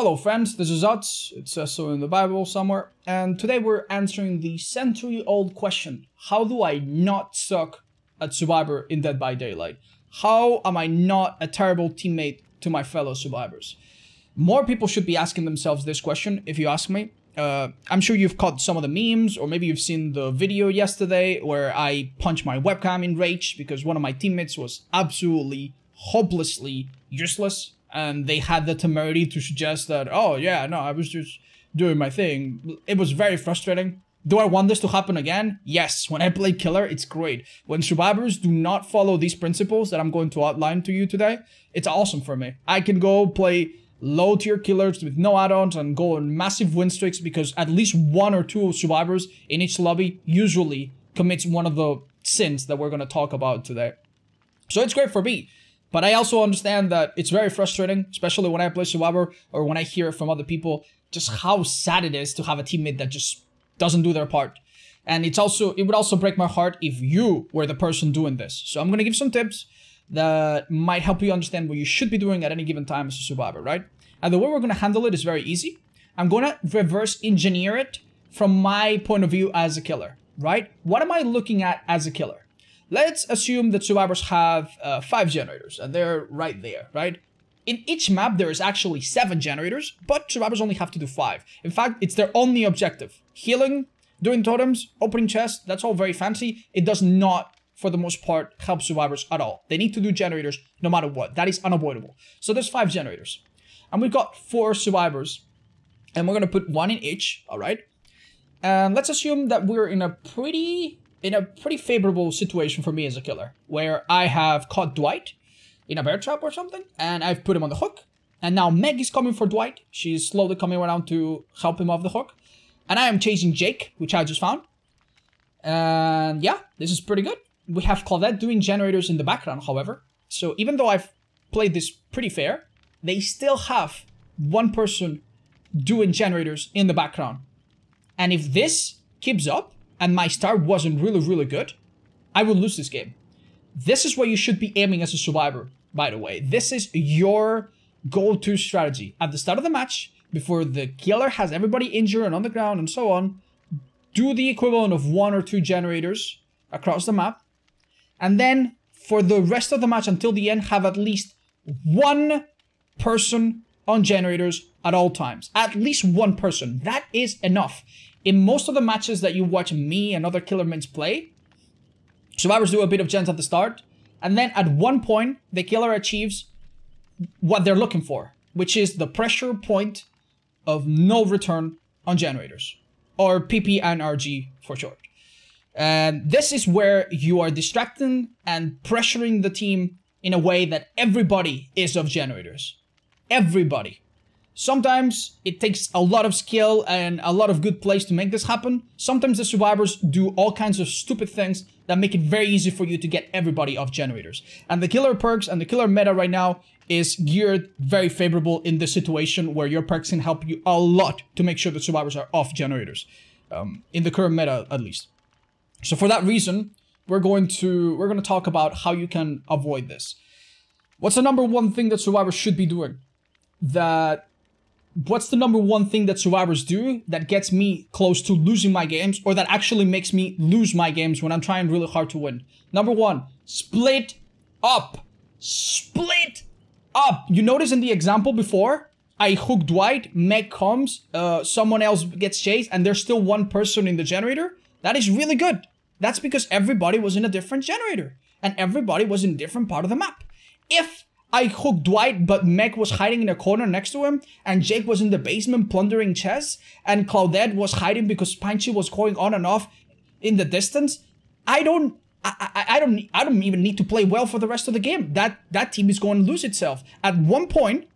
Hello friends, this is Otz, it says so in the Bible somewhere, and today we're answering the century-old question, how do I not suck at Survivor in Dead by Daylight? How am I not a terrible teammate to my fellow survivors? More people should be asking themselves this question, if you ask me. Uh, I'm sure you've caught some of the memes, or maybe you've seen the video yesterday where I punched my webcam in rage because one of my teammates was absolutely, hopelessly useless and they had the temerity to suggest that, oh yeah, no, I was just doing my thing. It was very frustrating. Do I want this to happen again? Yes. When I play killer, it's great. When survivors do not follow these principles that I'm going to outline to you today, it's awesome for me. I can go play low tier killers with no add-ons and go on massive win streaks because at least one or two survivors in each lobby usually commits one of the sins that we're going to talk about today. So it's great for me. But I also understand that it's very frustrating, especially when I play Survivor or when I hear it from other people, just how sad it is to have a teammate that just doesn't do their part. And it's also it would also break my heart if you were the person doing this. So I'm gonna give some tips that might help you understand what you should be doing at any given time as a survivor, right? And the way we're gonna handle it is very easy. I'm gonna reverse engineer it from my point of view as a killer, right? What am I looking at as a killer? Let's assume that survivors have uh, five generators and they're right there, right? In each map, there is actually seven generators, but survivors only have to do five. In fact, it's their only objective. Healing, doing totems, opening chests, that's all very fancy. It does not, for the most part, help survivors at all. They need to do generators no matter what. That is unavoidable. So there's five generators. And we've got four survivors. And we're going to put one in each, all right? And let's assume that we're in a pretty in a pretty favorable situation for me as a killer, where I have caught Dwight in a bear trap or something, and I've put him on the hook. And now Meg is coming for Dwight. She's slowly coming around to help him off the hook. And I am chasing Jake, which I just found. And yeah, this is pretty good. We have Claudette doing generators in the background, however. So even though I've played this pretty fair, they still have one person doing generators in the background. And if this keeps up, and my start wasn't really, really good, I will lose this game. This is what you should be aiming as a survivor, by the way. This is your go-to strategy. At the start of the match, before the killer has everybody injured and on the ground and so on, do the equivalent of one or two generators across the map. And then for the rest of the match until the end, have at least one person on generators at all times. At least one person. That is enough in most of the matches that you watch me and other killer mains play, survivors do a bit of gens at the start, and then at one point, the killer achieves what they're looking for, which is the pressure point of no return on generators, or PP and RG for short. And this is where you are distracting and pressuring the team in a way that everybody is of generators. Everybody. Sometimes it takes a lot of skill and a lot of good plays to make this happen. Sometimes the survivors do all kinds of stupid things that make it very easy for you to get everybody off generators. And the killer perks and the killer meta right now is geared very favorable in this situation where your perks can help you a lot to make sure the survivors are off generators. Um, in the current meta, at least. So for that reason, we're going to we're going to talk about how you can avoid this. What's the number one thing that survivors should be doing? That what's the number one thing that survivors do that gets me close to losing my games or that actually makes me lose my games when I'm trying really hard to win? Number one, split up. Split up. You notice in the example before, I hook Dwight, Meg comes, uh, someone else gets chased, and there's still one person in the generator. That is really good. That's because everybody was in a different generator and everybody was in a different part of the map. If I hooked Dwight, but Meg was hiding in a corner next to him, and Jake was in the basement plundering chests, and Claudette was hiding because Punchy was going on and off in the distance. I don't I, I, I don't I don't even need to play well for the rest of the game. That that team is going to lose itself. At one point,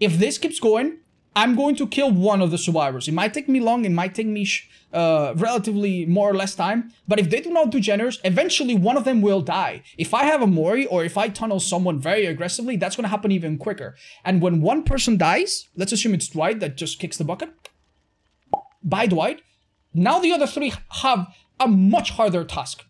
if this keeps going, I'm going to kill one of the survivors. It might take me long, it might take me uh, relatively more or less time, but if they do not do generators, eventually one of them will die. If I have a Mori or if I tunnel someone very aggressively, that's going to happen even quicker. And when one person dies, let's assume it's Dwight that just kicks the bucket, bye Dwight, now the other three have a much harder task.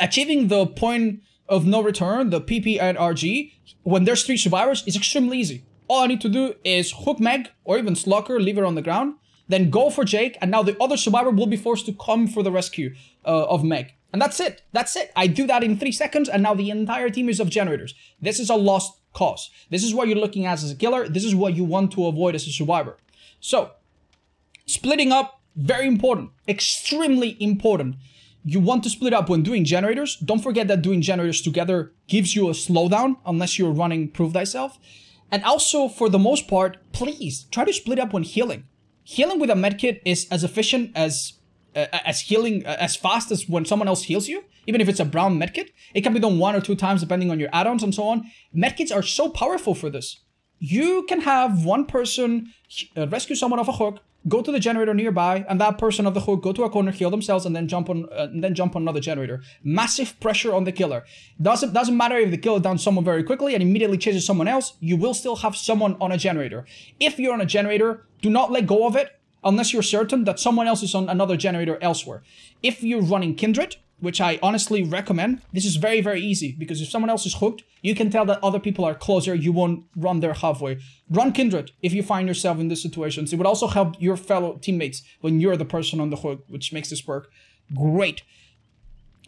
Achieving the point of no return, the PP and RG, when there's three survivors, is extremely easy all I need to do is hook Meg or even slug her, leave her on the ground, then go for Jake, and now the other survivor will be forced to come for the rescue uh, of Meg. And that's it. That's it. I do that in three seconds, and now the entire team is of generators. This is a lost cause. This is what you're looking at as a killer. This is what you want to avoid as a survivor. So, splitting up, very important. Extremely important. You want to split up when doing generators. Don't forget that doing generators together gives you a slowdown unless you're running Prove Thyself. And also, for the most part, please try to split up when healing. Healing with a medkit is as efficient as uh, as healing uh, as fast as when someone else heals you, even if it's a brown medkit. It can be done one or two times depending on your add-ons and so on. Medkits are so powerful for this. You can have one person uh, rescue someone off a hook, go to the generator nearby, and that person of the hook go to a corner, heal themselves, and then jump on, uh, and then jump on another generator. Massive pressure on the killer. Doesn't doesn't matter if the killer down someone very quickly and immediately chases someone else. You will still have someone on a generator. If you're on a generator, do not let go of it unless you're certain that someone else is on another generator elsewhere. If you're running Kindred, which I honestly recommend. This is very, very easy because if someone else is hooked, you can tell that other people are closer. You won't run there halfway. Run Kindred if you find yourself in this situation. It would also help your fellow teammates when you're the person on the hook, which makes this work great.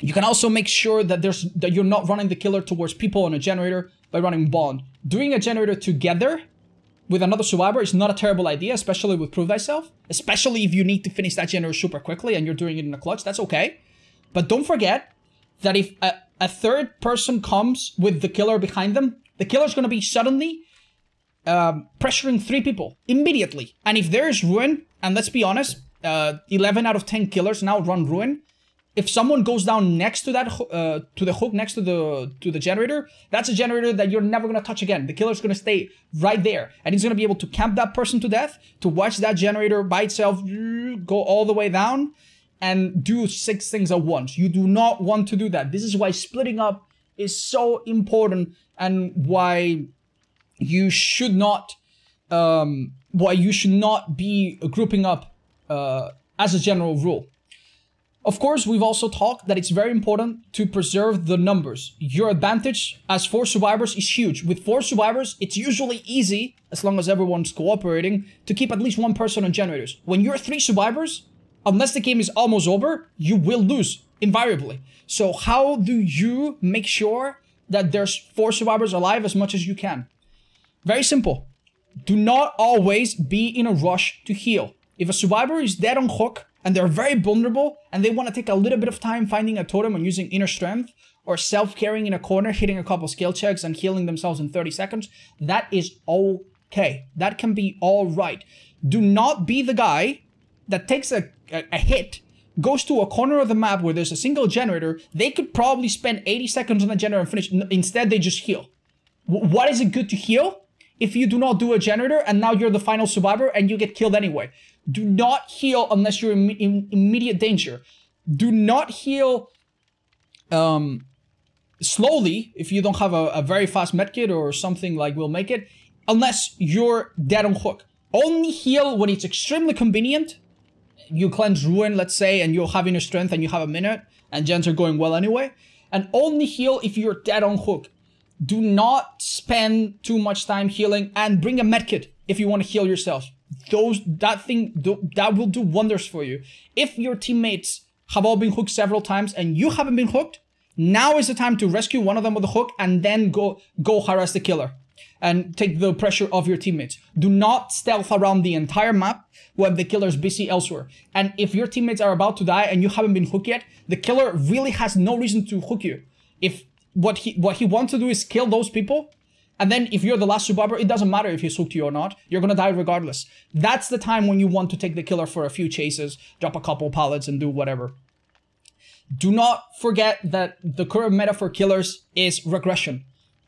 You can also make sure that there's that you're not running the killer towards people on a generator by running Bond. Doing a generator together with another survivor is not a terrible idea, especially with Prove Thyself. Especially if you need to finish that generator super quickly and you're doing it in a clutch, that's okay. But don't forget that if a, a third person comes with the killer behind them, the killer's going to be suddenly um, pressuring three people immediately. And if there is ruin, and let's be honest, uh, 11 out of 10 killers now run ruin. If someone goes down next to that uh, to the hook next to the to the generator, that's a generator that you're never gonna touch again. The killer's gonna stay right there, and he's gonna be able to camp that person to death to watch that generator by itself go all the way down and do six things at once. You do not want to do that. This is why splitting up is so important and why you should not um, why you should not be grouping up uh, as a general rule. Of course, we've also talked that it's very important to preserve the numbers. Your advantage as four survivors is huge. With four survivors, it's usually easy, as long as everyone's cooperating, to keep at least one person on generators. When you're three survivors, unless the game is almost over, you will lose invariably. So how do you make sure that there's four survivors alive as much as you can? Very simple. Do not always be in a rush to heal. If a survivor is dead on hook and they're very vulnerable and they want to take a little bit of time finding a totem and using inner strength or self-caring in a corner, hitting a couple skill checks and healing themselves in 30 seconds, that is okay. That can be all right. Do not be the guy that takes a a, a hit goes to a corner of the map where there's a single generator, they could probably spend 80 seconds on the generator and finish. Instead, they just heal. W what is it good to heal? If you do not do a generator and now you're the final survivor and you get killed anyway. Do not heal unless you're in, in immediate danger. Do not heal um, slowly if you don't have a, a very fast medkit or something like will make it, unless you're dead on hook. Only heal when it's extremely convenient you cleanse ruin, let's say, and you're having a strength and you have a minute, and gens are going well anyway. And only heal if you're dead on hook. Do not spend too much time healing and bring a medkit if you want to heal yourself. Those that thing that will do wonders for you. If your teammates have all been hooked several times and you haven't been hooked, now is the time to rescue one of them with a hook and then go go harass the killer and take the pressure off your teammates. Do not stealth around the entire map when the killer is busy elsewhere. And if your teammates are about to die and you haven't been hooked yet, the killer really has no reason to hook you. If what he what he wants to do is kill those people, and then if you're the last survivor, it doesn't matter if he's hooked you or not. You're gonna die regardless. That's the time when you want to take the killer for a few chases, drop a couple pallets, and do whatever. Do not forget that the current meta for killers is regression.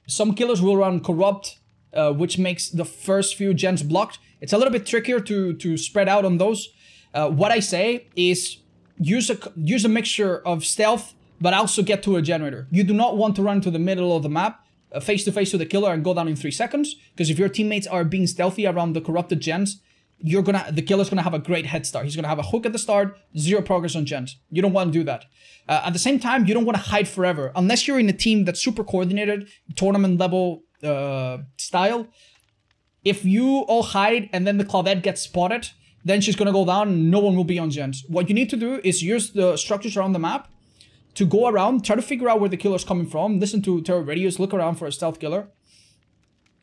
Some killers will run corrupt, uh, which makes the first few gens blocked. It's a little bit trickier to, to spread out on those. Uh, what I say is use a, use a mixture of stealth, but also get to a generator. You do not want to run to the middle of the map, uh, face to face with the killer and go down in three seconds. Because if your teammates are being stealthy around the corrupted gens, you're gonna the killer's gonna have a great head start. He's gonna have a hook at the start, zero progress on gens. You don't want to do that. Uh, at the same time, you don't want to hide forever unless you're in a team that's super coordinated, tournament level uh, style. if you all hide and then the Claudette gets spotted, then she's gonna go down and no one will be on gens. What you need to do is use the structures around the map to go around, try to figure out where the killer's coming from, listen to terror radios, look around for a stealth killer,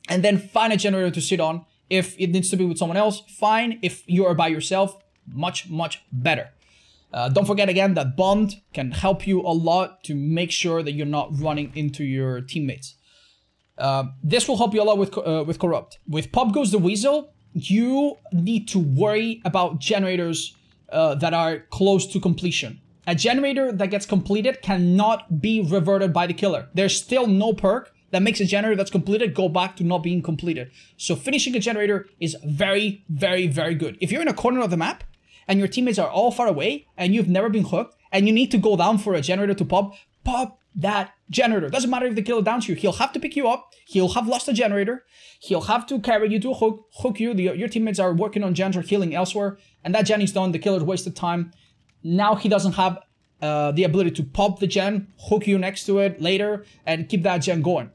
and then find a generator to sit on. If it needs to be with someone else, fine. If you are by yourself, much, much better. Uh, don't forget again that Bond can help you a lot to make sure that you're not running into your teammates. Uh, this will help you a lot with uh, with corrupt. With Pop Goes the Weasel, you need to worry about generators uh, that are close to completion. A generator that gets completed cannot be reverted by the killer. There's still no perk that makes a generator that's completed go back to not being completed. So finishing a generator is very, very, very good. If you're in a corner of the map and your teammates are all far away and you've never been hooked and you need to go down for a generator to pop, pop that generator. Doesn't matter if the killer downs you. He'll have to pick you up. He'll have lost a generator. He'll have to carry you to hook, hook you. The, your teammates are working on gens or healing elsewhere. And that gen is done. The killer's wasted time. Now he doesn't have uh, the ability to pop the gen, hook you next to it later, and keep that gen going.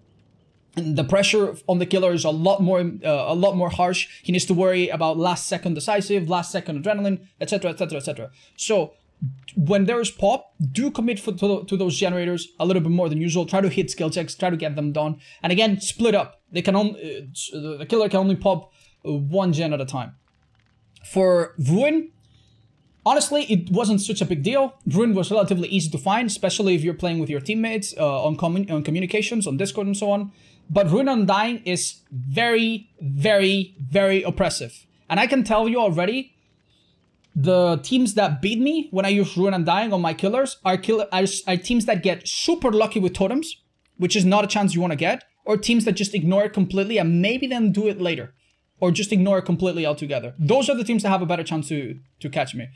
The pressure on the killer is a lot more, uh, a lot more harsh. He needs to worry about last second decisive, last second adrenaline, etc., etc., etc. So when there's pop, do commit for, to, to, those generators a little bit more than usual. Try to hit skill checks, try to get them done. And again, split up. They can only, uh, the killer can only pop uh, one gen at a time. For Ruin, honestly, it wasn't such a big deal. Ruin was relatively easy to find, especially if you're playing with your teammates uh, on, commun on communications, on Discord and so on. But Ruin Undying is very, very, very oppressive. And I can tell you already, the teams that beat me when I use Ruin Undying on my killers are, are, are teams that get super lucky with totems, which is not a chance you want to get, or teams that just ignore it completely and maybe then do it later, or just ignore it completely altogether. Those are the teams that have a better chance to, to catch me.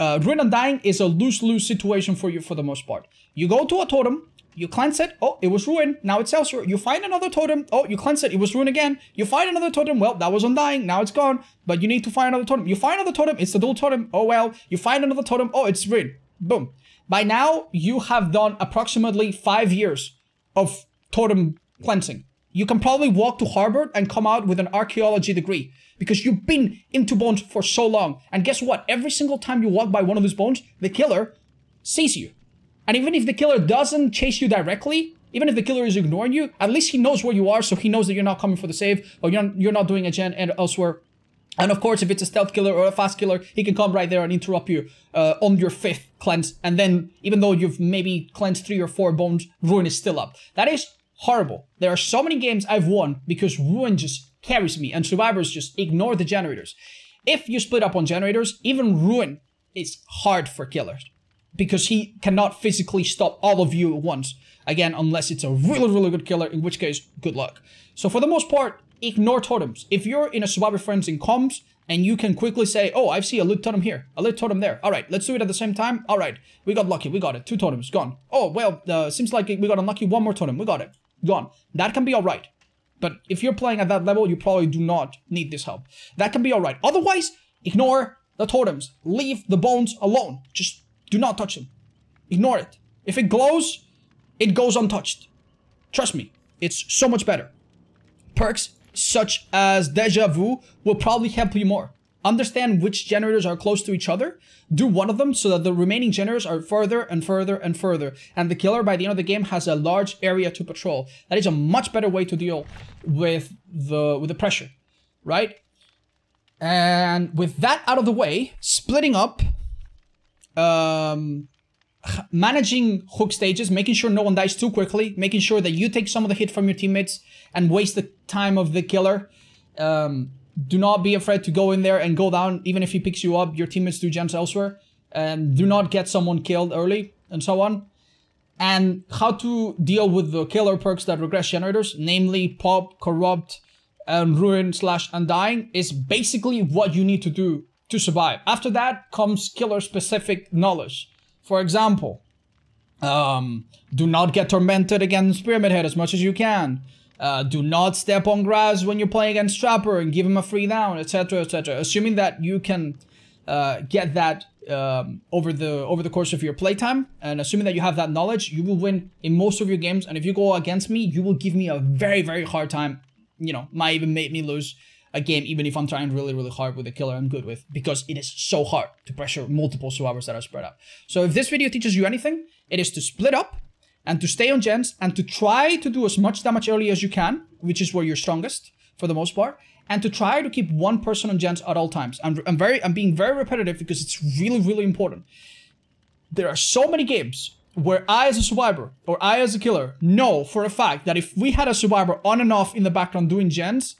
Uh, Ruin Undying is a lose-lose situation for you for the most part. You go to a totem, you cleanse it. Oh, it was ruined. Now it's elsewhere. You find another totem. Oh, you cleanse it. It was ruined again. You find another totem. Well, that was undying. Now it's gone. But you need to find another totem. You find another totem. It's the dull totem. Oh, well. You find another totem. Oh, it's ruined. Boom. By now, you have done approximately five years of totem cleansing. You can probably walk to Harvard and come out with an archaeology degree because you've been into bones for so long. And guess what? Every single time you walk by one of those bones, the killer sees you. And even if the killer doesn't chase you directly, even if the killer is ignoring you, at least he knows where you are, so he knows that you're not coming for the save, or you're not, you're not doing a gen and elsewhere. And of course, if it's a stealth killer or a fast killer, he can come right there and interrupt you uh, on your fifth cleanse. And then, even though you've maybe cleansed three or four bones, Ruin is still up. That is horrible. There are so many games I've won because Ruin just carries me and survivors just ignore the generators. If you split up on generators, even Ruin is hard for killers because he cannot physically stop all of you at once. Again, unless it's a really, really good killer, in which case, good luck. So for the most part, ignore totems. If you're in a Survivor Friends in comms, and you can quickly say, oh, I see a lit totem here, a lit totem there. All right, let's do it at the same time. All right, we got lucky, we got it. Two totems, gone. Oh, well, uh, seems like we got unlucky. One more totem, we got it. Gone. That can be all right. But if you're playing at that level, you probably do not need this help. That can be all right. Otherwise, ignore the totems. Leave the bones alone. Just do not touch them. Ignore it. If it glows, it goes untouched. Trust me, it's so much better. Perks such as Deja Vu will probably help you more. Understand which generators are close to each other. Do one of them so that the remaining generators are further and further and further. And the killer by the end of the game has a large area to patrol. That is a much better way to deal with the with the pressure, right? And with that out of the way, splitting up um, managing hook stages, making sure no one dies too quickly, making sure that you take some of the hit from your teammates and waste the time of the killer. Um, do not be afraid to go in there and go down, even if he picks you up. Your teammates do gens elsewhere, and do not get someone killed early, and so on. And how to deal with the killer perks that regress generators, namely pop, corrupt, and ruin slash undying, is basically what you need to do to survive. After that comes killer specific knowledge. For example, um, do not get tormented against Pyramid Head as much as you can. Uh, do not step on grass when you're playing against Trapper and give him a free down, etc., etc. Assuming that you can uh, get that um, over the over the course of your playtime, and assuming that you have that knowledge, you will win in most of your games. And if you go against me, you will give me a very very hard time you know, might even make me lose a game even if I'm trying really, really hard with the killer I'm good with because it is so hard to pressure multiple survivors that are spread out. So if this video teaches you anything, it is to split up and to stay on gens and to try to do as much damage early as you can, which is where you're strongest for the most part, and to try to keep one person on gens at all times. I'm, I'm very, I'm being very repetitive because it's really, really important. There are so many games where I as a survivor or I as a killer know for a fact that if we had a survivor on and off in the background doing gens,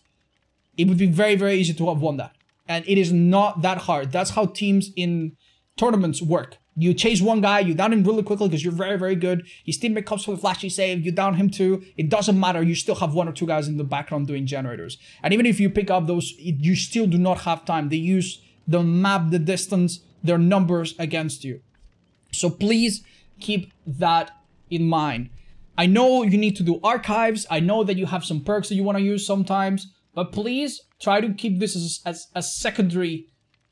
it would be very, very easy to have won that. And it is not that hard. That's how teams in tournaments work. You chase one guy, you down him really quickly because you're very, very good. His teammate comes for a flashy save, you down him too. It doesn't matter. You still have one or two guys in the background doing generators. And even if you pick up those, you still do not have time. They use the map, the distance, their numbers against you. So please keep that in mind. I know you need to do archives. I know that you have some perks that you want to use sometimes, but please try to keep this as, as a secondary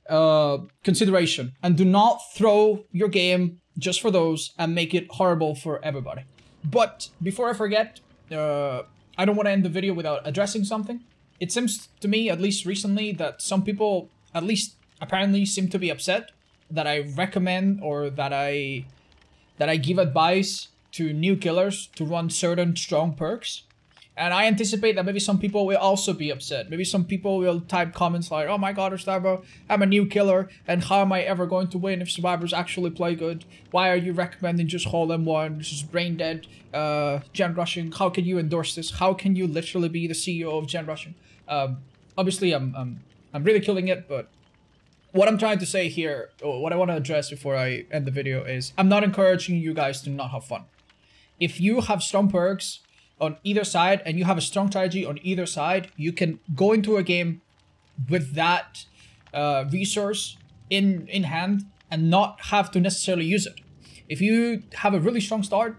uh, consideration and do not throw your game just for those and make it horrible for everybody. But before I forget, uh, I don't want to end the video without addressing something. It seems to me, at least recently, that some people, at least apparently, seem to be upset that I recommend or that I that I give advice to new killers to run certain strong perks. And I anticipate that maybe some people will also be upset. Maybe some people will type comments like, oh my god, Gustavo, I'm a new killer, and how am I ever going to win if survivors actually play good? Why are you recommending just Hole M1? This is brain dead, uh, gen rushing. How can you endorse this? How can you literally be the CEO of gen rushing? Um, obviously, I'm, I'm, I'm really killing it, but what I'm trying to say here, what I want to address before I end the video is, I'm not encouraging you guys to not have fun. If you have strong perks on either side and you have a strong strategy on either side, you can go into a game with that uh, resource in in hand and not have to necessarily use it. If you have a really strong start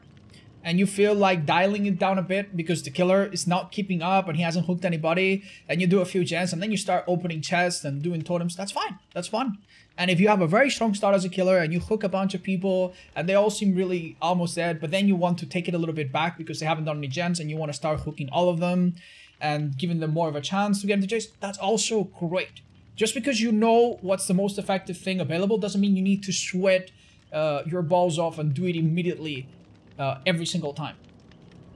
and you feel like dialing it down a bit because the killer is not keeping up and he hasn't hooked anybody, and you do a few gens and then you start opening chests and doing totems, that's fine. That's fun. And if you have a very strong start as a killer and you hook a bunch of people and they all seem really almost dead, but then you want to take it a little bit back because they haven't done any gens and you want to start hooking all of them and giving them more of a chance to get into chase, that's also great. Just because you know what's the most effective thing available doesn't mean you need to sweat uh, your balls off and do it immediately uh, every single time.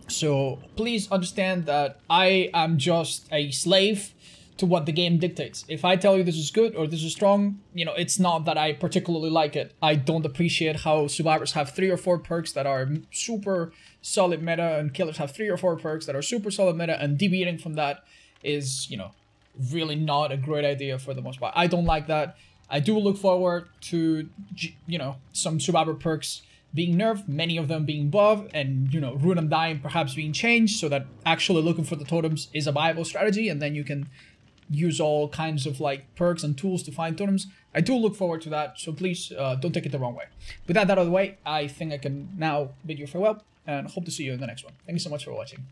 So please understand that I am just a slave to what the game dictates. If I tell you this is good or this is strong, you know, it's not that I particularly like it. I don't appreciate how survivors have three or four perks that are super solid meta and killers have three or four perks that are super solid meta and deviating from that is, you know, really not a great idea for the most part. I don't like that. I do look forward to, you know, some survivor perks being nerfed, many of them being buffed, and you know, Ruin Undying perhaps being changed so that actually looking for the totems is a viable strategy, and then you can use all kinds of like perks and tools to find totems. I do look forward to that, so please uh, don't take it the wrong way. With that out of the way, I think I can now bid you farewell and hope to see you in the next one. Thank you so much for watching.